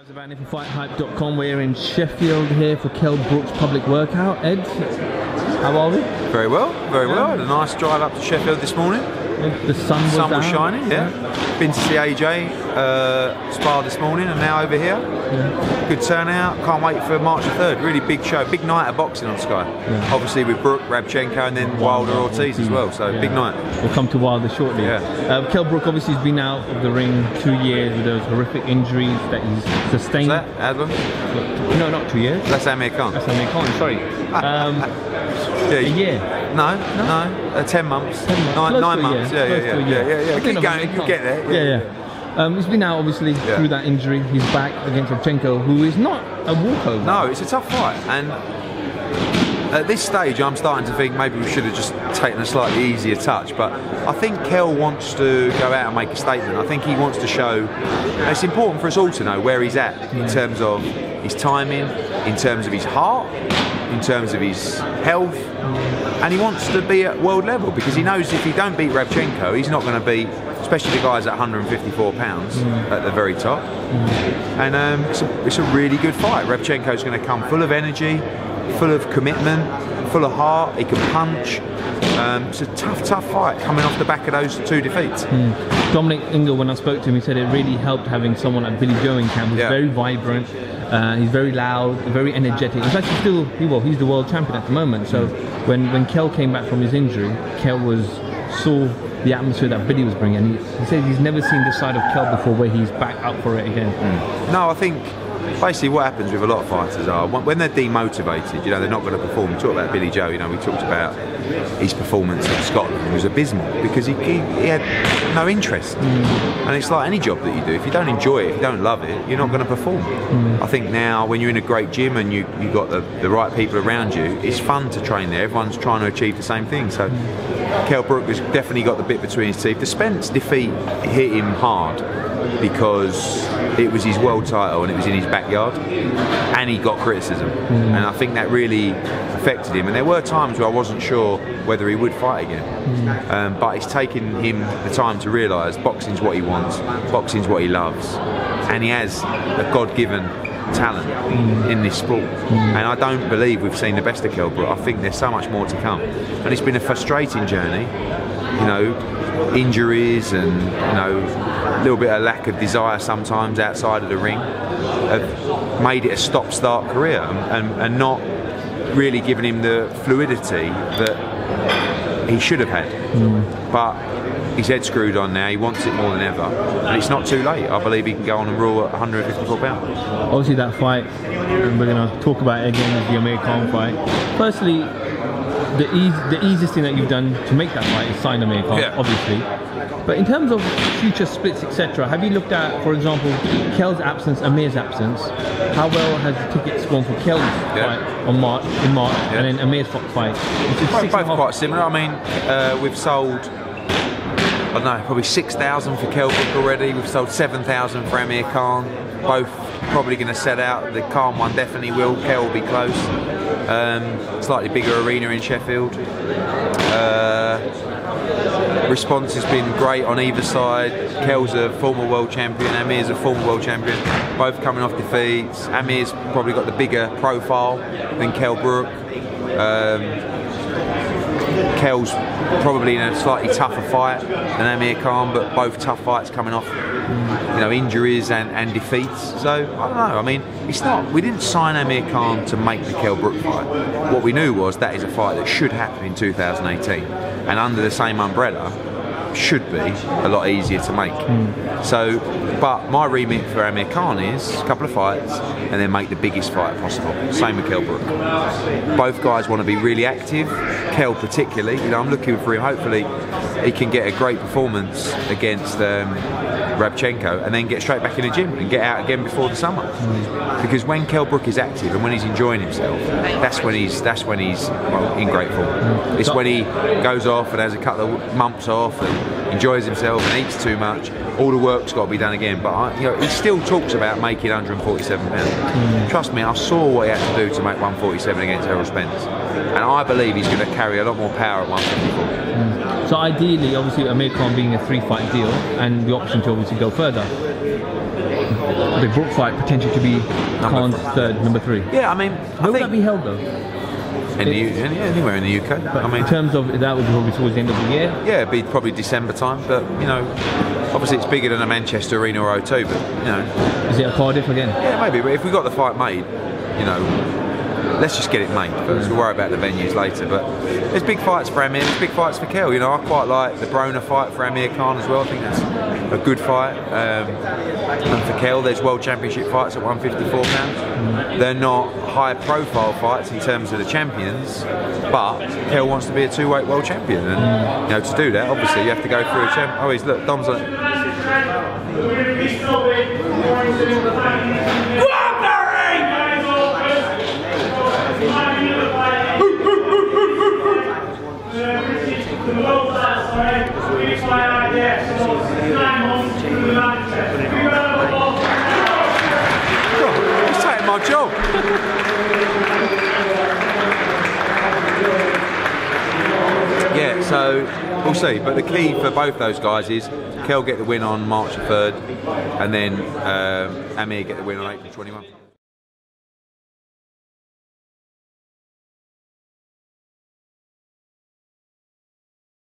Guys, about for FightHype.com. We're in Sheffield here for Kell Brook's public workout. Ed, how are we? Very well, very well. Had a nice drive up to Sheffield this morning. The sun was, Sun was out. shining, yeah. Been to see AJ uh, spar this morning and now over here. Yeah. Good turnout. Can't wait for March the 3rd. Really big show. Big night of boxing on Sky. Yeah. Obviously with Brook, Rabchenko and then Wilder Ortiz as well. So big night. We'll come to Wilder shortly. Yeah. Uh, Kell Brook obviously has been out of the ring two years with those horrific injuries that he's Is sustained. that? No, not two years. That's Amir Khan. That's Amir Khan, sorry. Um, a year. No, no, Uh, 10 months. Ten months. Nine, nine months. Yeah, yeah, yeah, yeah, yeah, yeah. Keep going. You get there. Yeah, yeah. Um, he's been out obviously Yeah. through that injury. He's back against Rabchenko, who is not a walkover. No, it's a tough fight, and at this stage, I'm starting to think maybe we should have just taken a slightly easier touch. But I think Kell wants to go out and make a statement. I think he wants to show. It's important for us all to know where he's at in terms of his timing, in terms of his heart, in terms of his health, and he wants to be at world level because he knows if he don't beat Rabchenko, he's not going to beat, especially the guys at 154 pounds at the very top and um, it's, a, it's a really good fight. Rabchenko's going to come full of energy, full of commitment, full of heart. He can punch. Um, it's a tough, tough fight coming off the back of those two defeats. Dominic Ingle, when I spoke to him, he said it really helped having someone like Billy Joe in camp. He's Yeah. very vibrant, uh, he's very loud, very energetic. In fact, he's still, he, well, he's the world champion at the moment. So when, when Kell came back from his injury, Kell was saw the atmosphere that Billy was bringing. And he, he says he's never seen this side of Kell before, where he's back up for it again. No, I think basically what happens with a lot of fighters are when they're demotivated, you know, they're not going to perform. We talked about Billy Joe, you know, we talked about his performance in Scotland It was abysmal because he, he, he had no interest. Mm. And it's like any job that you do, if you don't enjoy it, if you don't love it, you're not going to perform. Mm. I think now when you're in a great gym and you, you've got the, the right people around you, it's fun to train there. Everyone's trying to achieve the same thing. So mm. Kell Brook has definitely got the bit between his teeth. The Spence defeat hit him hard because it was his world title and it was in his backyard and he got criticism. Hmm. And I think that really affected him. And there were times where I wasn't sure whether he would fight again. Hmm. Um, but it's taken him the time to realise boxing's what he wants boxing's what he loves and he has a God-given talent hmm. in this sport. And I don't believe we've seen the best of Kell Brook I think there's so much more to come. And it's been a frustrating journey you know, injuries and you know, a little bit of lack of desire sometimes outside of the ring have made it a stop-start career and, and, and not really given him the fluidity that he should have had. Mm. But his head screwed on now. He wants it more than ever, and it's not too late. I believe he can go on and rule at 154 pounds. Obviously, that fight, and we're going to talk about it again, is the Amir Khan fight. Firstly, the, eas the easiest thing that you've done to make that fight is sign Amir Khan, Yeah. obviously. But in terms of future splits, etc., have you looked at, for example, Kell's absence, Amir's absence? How well has the tickets gone for Kell's Yeah. fight on March in March, Yeah. and then Amir's fight? Which is Both, both a half- quite similar. I mean, uh, we've sold, I don't know, probably 6,000 for Kell already. We've sold 7,000 for Amir Khan. Both probably going to set out. The Khan one definitely will. Kell will be close. Um, slightly bigger arena in Sheffield. Uh, response has been great on either side. Kell's a former world champion, Amir's a former world champion, both coming off defeats. Amir's probably got the bigger profile than Kell Brook. Um, Kell's probably in a slightly tougher fight than Amir Khan, but both tough fights coming off, you know, injuries and, and defeats. So I don't know. I mean, it's not. We didn't sign Amir Khan to make the Kell Brook fight. What we knew was that is a fight that should happen in 2018, and under the same umbrella, should be a lot easier to make. So, but my remit for Amir Khan is a couple of fights and then make the biggest fight possible. Same with Kell Brook. Both guys want to be really active. Kell particularly, you know, I'm looking for him. Hopefully, he can get a great performance against um, Rabchenko and then get straight back in the gym and get out again before the summer. Because when Kell Brook is active and when he's enjoying himself, that's when he's that's when he's well, in great form. It's when he goes off and has a couple of months off and enjoys himself and eats too much. All the work's got to be done again. But I, you know, he still talks about making 147 pounds. Hmm. Trust me, I saw what he had to do to make 147 against Errol Spence, and I believe he's going to carry a lot more power at 154. Hmm. So ideally, obviously, Amir Khan being a three-fight deal, and the option to obviously go further. the Brook fight potentially to be Khan's three. third, number three. Yeah, I mean, think that be held though? In the, anywhere in the UK. But I mean, in terms of that would be probably towards the end of the year. yeah, it'd be probably December time, but you know, obviously it's bigger than a Manchester Arena or O2, but you know, Is it a Cardiff again? yeah, maybe. But if we got the fight made, you know. Let's just get it made first. We'll worry about the venues later. But there's big fights for Amir. There's big fights for Kell. You know, I quite like the Broner fight for Amir Khan as well. I think that's a good fight. Um, and for Kell, there's World Championship fights at 154 pounds. They're not high-profile fights in terms of the champions, but Kell wants to be a two-weight world champion, and you know, to do that, obviously, you have to go through a champ. Oh, he's look, Dom's on. God, he's taking my job. Yeah, so we'll see. But the key for both those guys is Kell get the win on March the 3rd, and then um, Amir get the win on April 21.